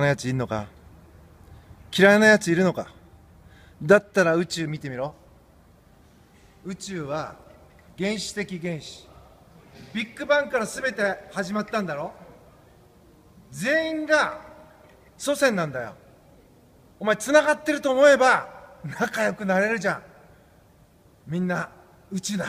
なやついるのか？嫌いなやついるのか？だったら宇宙見てみろ。宇宙は原始的原子ビッグバンから全て始まったんだろ？全員が祖先なんだよ。お前つながってると思えば仲良くなれるじゃん。みんな宇宙だ。